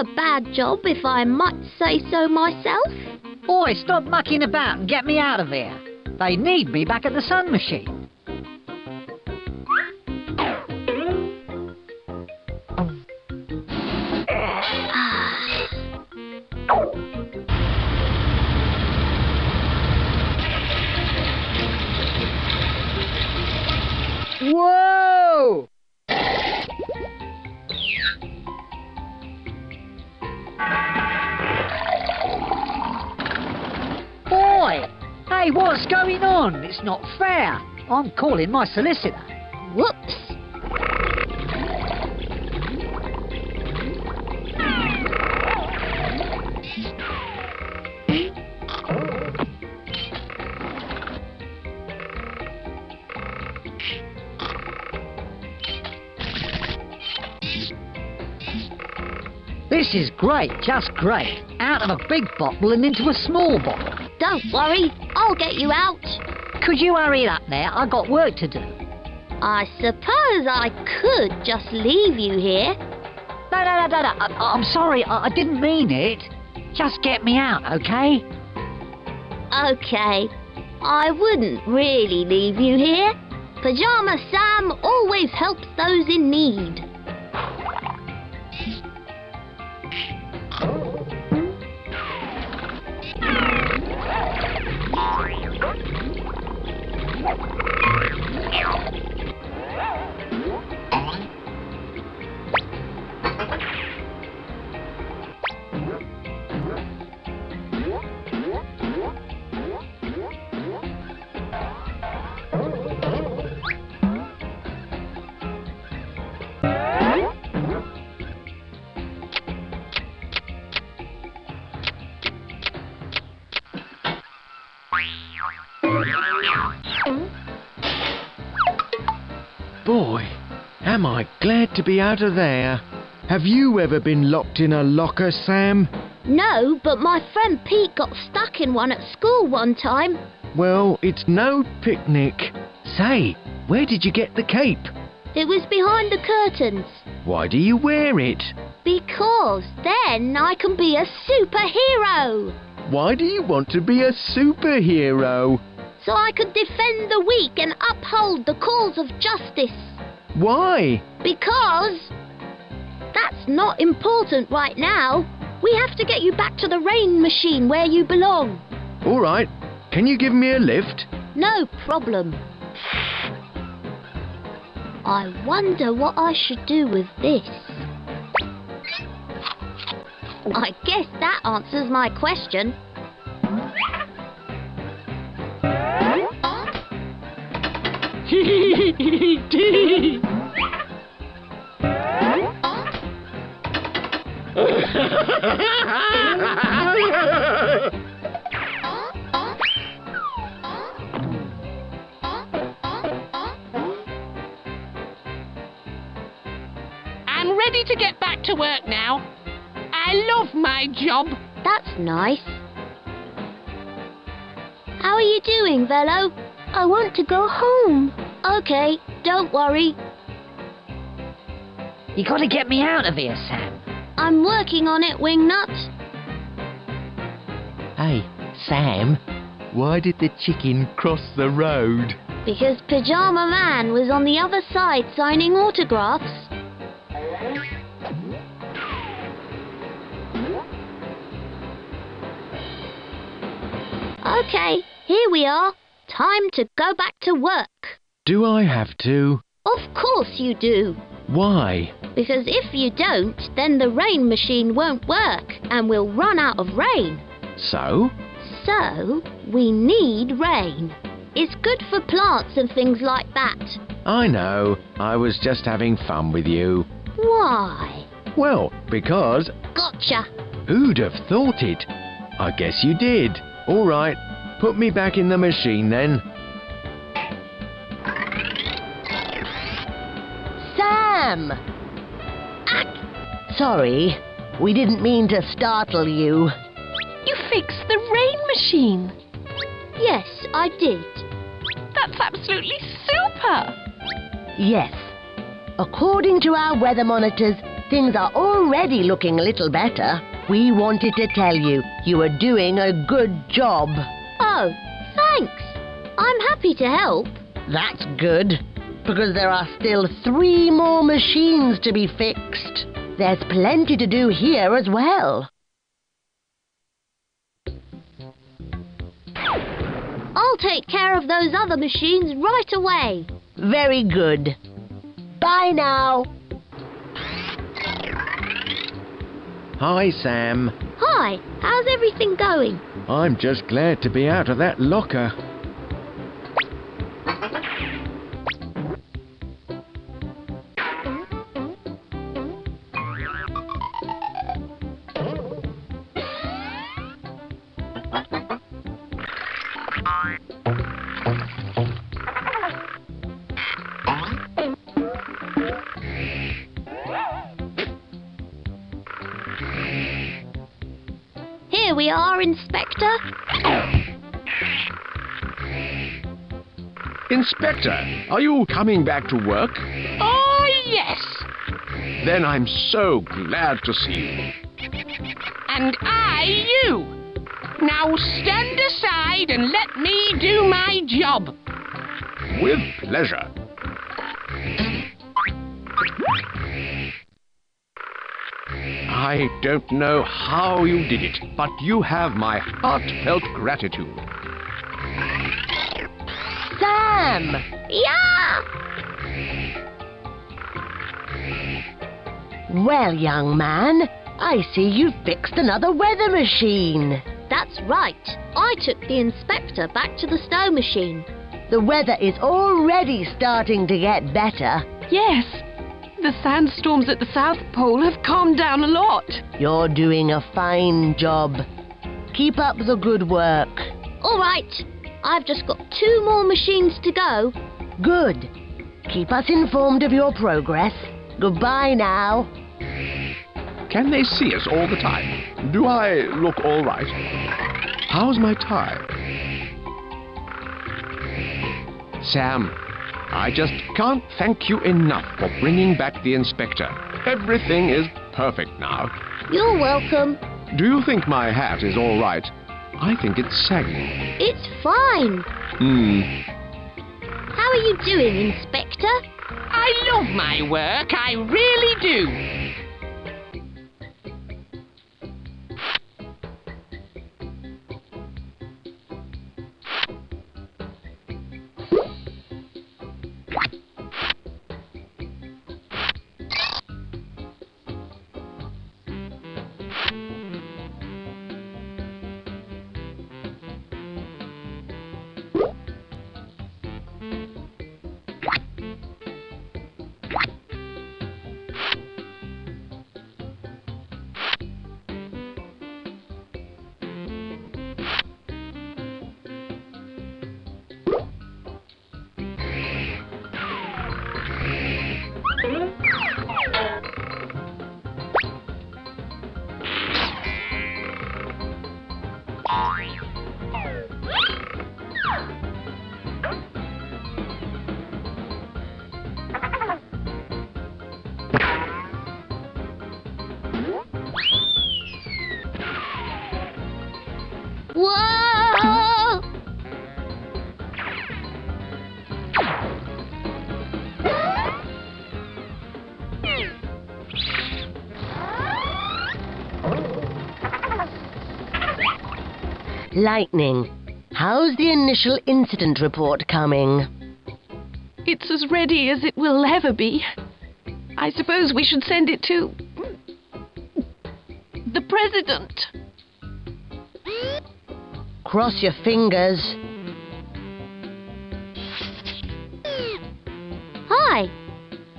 a bad job, if I might say so myself. Oi, stop mucking about and get me out of here. They need me back at the sun machine. Calling my solicitor. Whoops! This is great, just great. Out of a big bottle and into a small bottle. Don't worry, I'll get you out. Could you hurry up there? I've got work to do. I suppose I could just leave you here. No, no, no, no, no. I, I'm sorry, I, I didn't mean it. Just get me out, okay? Okay, I wouldn't really leave you here. Pajama Sam always helps those in need. Boy, am I glad to be out of there. Have you ever been locked in a locker, Sam? No, but my friend Pete got stuck in one at school one time. Well, it's no picnic. Say, where did you get the cape? It was behind the curtains. Why do you wear it? Because then I can be a superhero. Why do you want to be a superhero? So I could defend the weak and uphold the cause of justice. Why? Because that's not important right now. We have to get you back to the rain machine where you belong. All right. Can you give me a lift? No problem. I wonder what I should do with this. I guess that answers my question. I'm ready to get back to work now. I love my job. That's nice. How are you doing, Velo? I want to go home. Okay, don't worry. You gotta get me out of here, Sam. I'm working on it, Wingnut. Hey, Sam, why did the chicken cross the road? Because Pajama Man was on the other side signing autographs. Okay, here we are. Time to go back to work. Do I have to? Of course you do. Why? Because if you don't, then the rain machine won't work and we'll run out of rain. So? So, we need rain. It's good for plants and things like that. I know. I was just having fun with you. Why? Well, because Gotcha. who'd have thought it? I guess you did. All right. Put me back in the machine then. Sam! Ah, sorry, we didn't mean to startle you. You fixed the rain machine. Yes, I did. That's absolutely super. Yes, According to our weather monitors, things are already looking a little better. We wanted to tell you you are doing a good job. Oh, thanks. I'm happy to help. That's good, because there are still three more machines to be fixed. There's plenty to do here as well. I'll take care of those other machines right away. Very good. Bye now. Hi, Sam. Hi, how's everything going? I'm just glad to be out of that locker. Inspector, are you coming back to work? Oh, yes. Then I'm so glad to see you. And I you. Now stand aside and let me do my job. With pleasure. I don't know how you did it, but you have my heartfelt gratitude. Sam! Yeah! Well, young man, I see you've fixed another weather machine. That's right. I took the inspector back to the snow machine. The weather is already starting to get better. Yes. The sandstorms at the South Pole have calmed down a lot. You're doing a fine job. Keep up the good work. All right. I've just got two more machines to go. Good. Keep us informed of your progress. Goodbye now. Can they see us all the time? Do I look all right? How's my tie? Sam, I just can't thank you enough for bringing back the inspector. Everything is perfect now. You're welcome. Do you think my hat is all right? I think it's sagging. It's fine. Hmm. How are you doing, Inspector? I love my work, I really do. Lightning. How's the initial incident report coming? It's as ready as it will ever be. I suppose we should send it to. the President. Cross your fingers. Hi.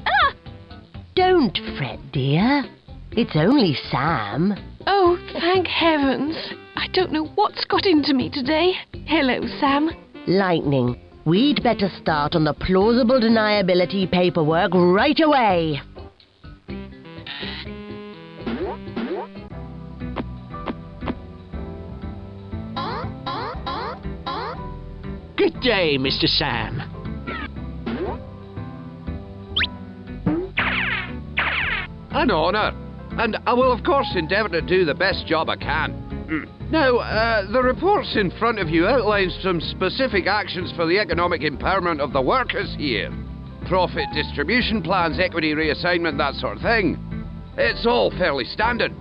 Ah! Don't fret, dear. It's only Sam. Oh, thank heavens. I don't know what's got into me today. Hello, Sam. Lightning. We'd better start on the plausible deniability paperwork right away. Good day, Mr. Sam. an honour. And I will, of course, endeavour to do the best job I can. Hmm. Now, uh, the reports in front of you outline some specific actions for the economic empowerment of the workers here. Profit distribution plans, equity reassignment, that sort of thing. It's all fairly standard.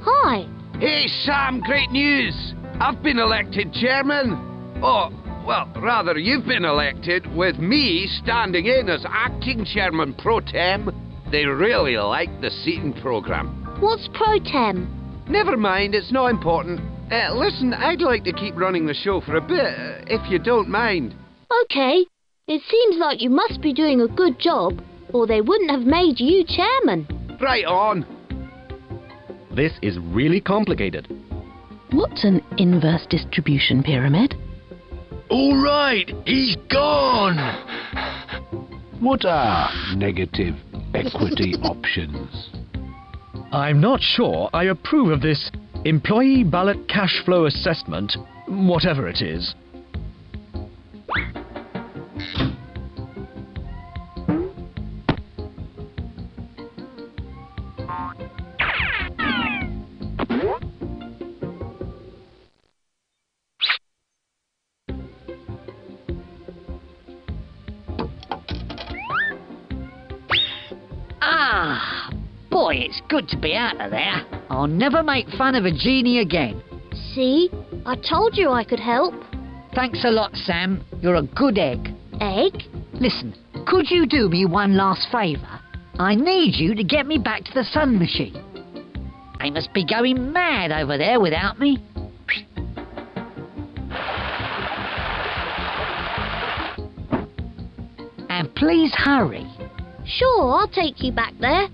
Hi. Hey, Sam, great news! I've been elected chairman. Oh, well, rather, you've been elected with me standing in as acting chairman pro tem. They really like the seating programme. What's pro tem? Never mind, it's not important. Uh, listen, I'd like to keep running the show for a bit, uh, if you don't mind. Okay. It seems like you must be doing a good job, or they wouldn't have made you chairman. Right on. This is really complicated. What's an inverse distribution pyramid? All right, he's gone. What are negative equity options? I'm not sure I approve of this employee ballot cash flow assessment, whatever it is. Good to be out of there. I'll never make fun of a genie again. See? I told you I could help. Thanks a lot, Sam. You're a good egg. Egg? Listen, could you do me one last favour? I need you to get me back to the sun machine. They must be going mad over there without me. And please hurry. Sure, I'll take you back there.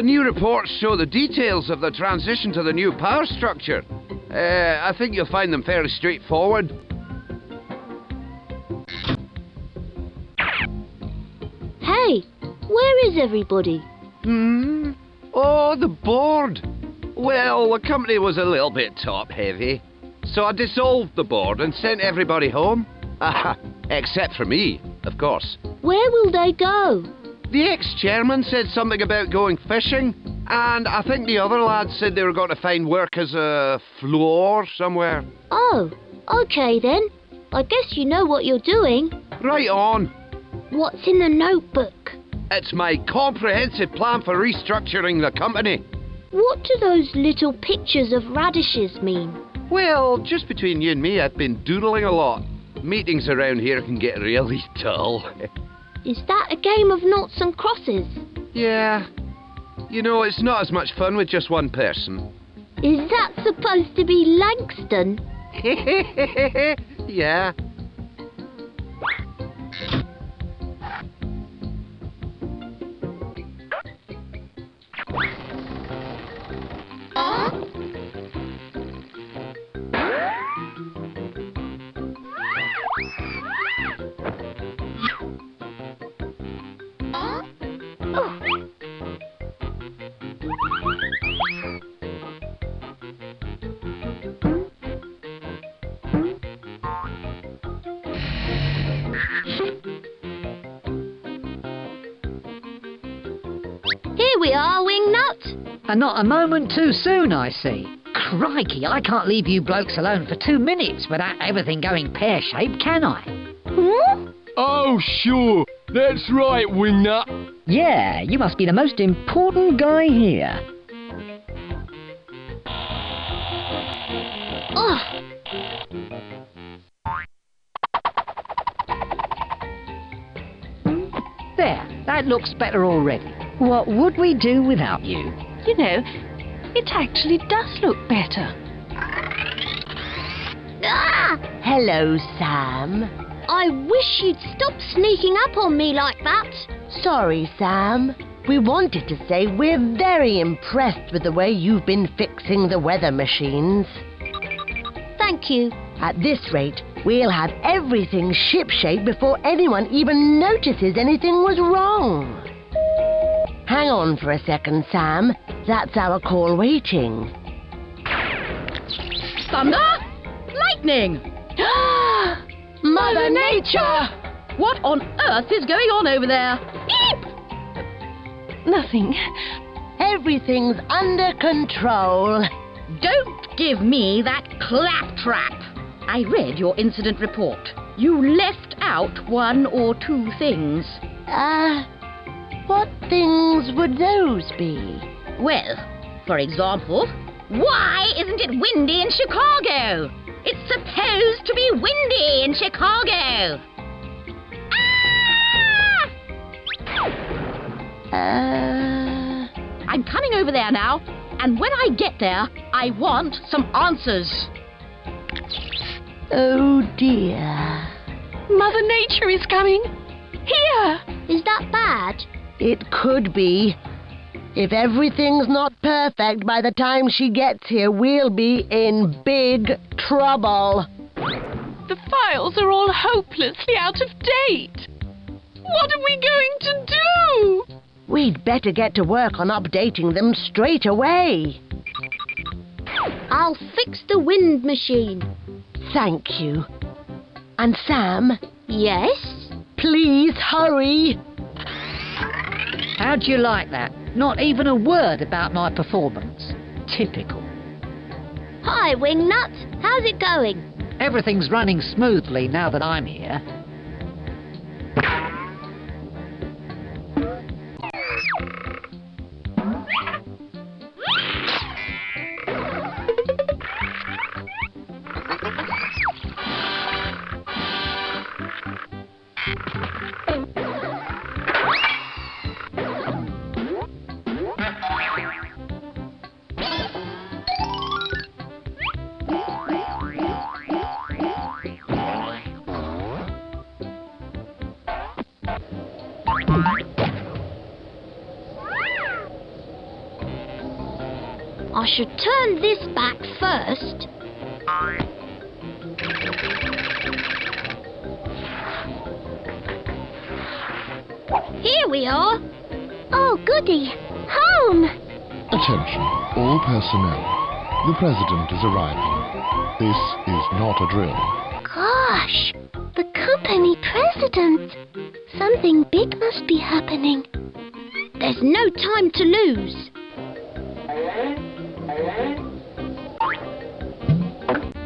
The new reports show the details of the transition to the new power structure. Uh, I think you'll find them fairly straightforward. Hey, where is everybody? Hmm? Oh, the board. Well, the company was a little bit top heavy. So I dissolved the board and sent everybody home. Except for me, of course. Where will they go? The ex chairman said something about going fishing, and I think the other lads said they were going to find work as a floor somewhere. Oh, okay then. I guess you know what you're doing. Right on. What's in the notebook? It's my comprehensive plan for restructuring the company. What do those little pictures of radishes mean? Well, just between you and me, I've been doodling a lot. Meetings around here can get really dull. Is that a game of noughts and crosses? yeah. You know, it's not as much fun with just one person. Is that supposed to be Langston? yeah. We are, Wingnut. And not a moment too soon, I see. Crikey, I can't leave you blokes alone for two minutes without everything going pear shaped, can I? Hmm? Oh, sure. That's right, Wingnut. Yeah, you must be the most important guy here. Oh, There, that looks better already. What would we do without you? You know, it actually does look better. ah! Hello, Sam. I wish you'd stop sneaking up on me like that. Sorry, Sam. We wanted to say we're very impressed with the way you've been fixing the weather machines. Thank you. At this rate, we'll have everything shipshape before anyone even notices anything was wrong. Hang on for a second, Sam. That's our call waiting. Thunder! Lightning! Mother Nature! What on earth is going on over there? Eep! Nothing. Everything's under control. Don't give me that claptrap. I read your incident report. You left out one or two things. Ah, what things would those be? Well, for example, why isn't it windy in Chicago? It's supposed to be windy in Chicago. Uh, I'm coming over there now, and when I get there, I want some answers. oh dear. Mother Nature is coming. Here! Is that bad? It could be. If everything's not perfect by the time she gets here, we'll be in big trouble. The files are all hopelessly out of date. What are we going to do? We'd better get to work on updating them straight away. I'll fix the wind machine. Thank you. And Sam, Yes? please hurry. How'd you like that? Not even a word about my performance. Typical. Hi, Wingnut. How's it going? Everything's running smoothly now that I'm here. I should turn this back first. Here we are. Oh, goody. Home. Attention, all personnel. The President is arriving. This is not a drill. Gosh, the company president. Something big must be happening. There's no time to lose.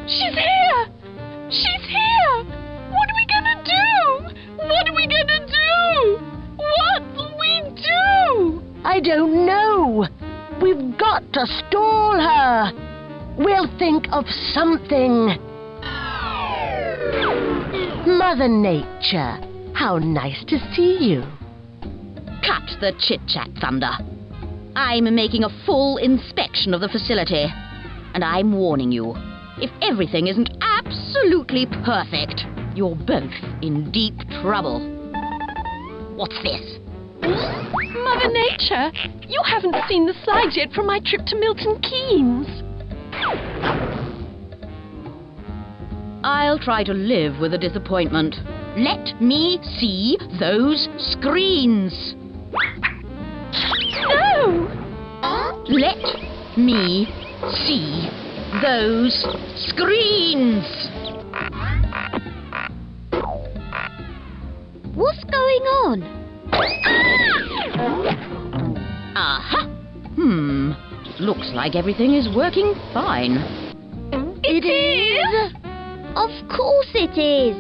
She's here! She's here! What are we gonna do? What are we gonna do? What'll we do? I don't know. We've got to stall her. We'll think of something. Mother Nature, how nice to see you. Cut the chit chat, Thunder. I'm making a full inspection of the facility. And I'm warning you if everything isn't absolutely perfect, you're both in deep trouble. What's this? Mother Nature, you haven't seen the slides yet from my trip to Milton Keynes. I'll try to live with the disappointment. Let me see those screens. No! Let me see those screens. What's going on? Ah! Aha! Hmm. Looks like everything is working fine. It is! Of course it is.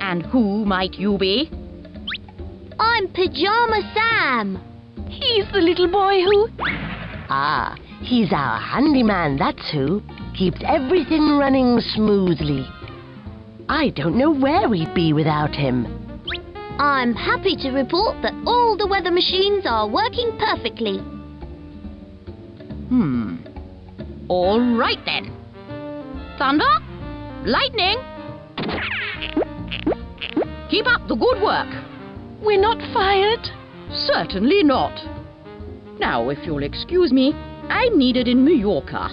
And who might you be? I'm Pajama Sam. He's the little boy who. Ah, he's our handyman, that's who. Keeps everything running smoothly. I don't know where we'd be without him. I'm happy to report that all the weather machines are working perfectly. Hmm. All right then. Thunder? Lightning? Keep up the good work. We're not fired. Certainly not. Now, if you'll excuse me, I'm needed in Mallorca.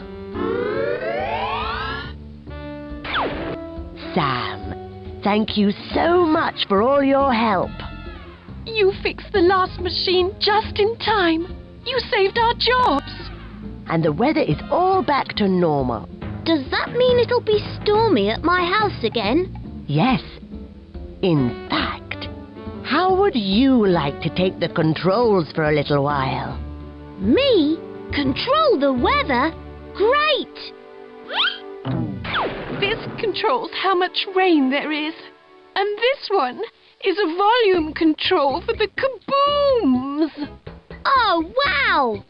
Sam, thank you so much for all your help. You fixed the last machine just in time. You saved our jobs. And the weather is all back to normal. Does that mean it'll be stormy at my house again? Yes. In fact, how would you like to take the controls for a little while? Me? Control the weather? Great! This controls how much rain there is. And this one is a volume control for the kabooms. Oh, wow!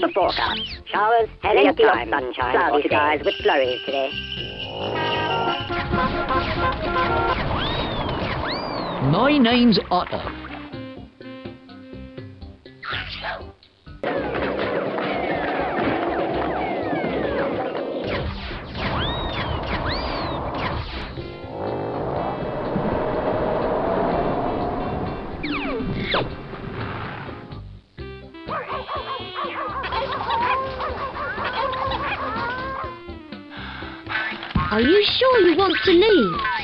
The forecast. Showers, plenty of time, sunshine, cloudy skies with flurries today. My name's Otto. Are you sure you want to leave?